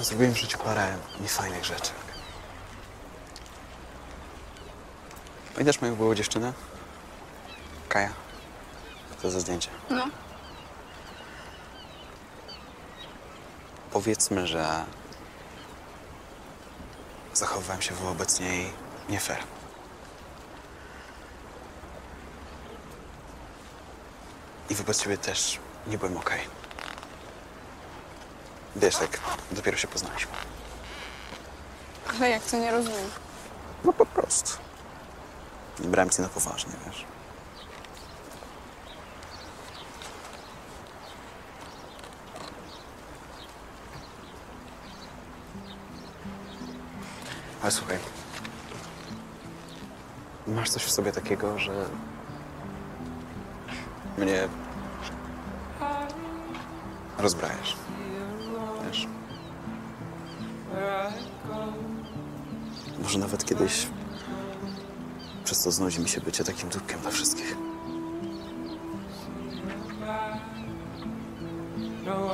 Zrobiłem w życiu parę niefajnych rzeczy. Pamiętasz moją byłą dziewczynę? Kaja. To za zdjęcie. No. Powiedzmy, że zachowałem się wobec niej nie fair. I wobec ciebie też nie byłem okej. Wiesz, tak dopiero się poznaliśmy. Ale jak to nie rozumiem? No po prostu. Nie brałem cię na poważnie, wiesz. Ale słuchaj. Masz coś w sobie takiego, że mnie rozbrajasz. Może nawet kiedyś przez to znudzi mi się bycie takim dupkiem dla wszystkich. No